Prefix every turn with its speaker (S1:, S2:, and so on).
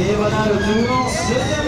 S1: Et voilà, le tour.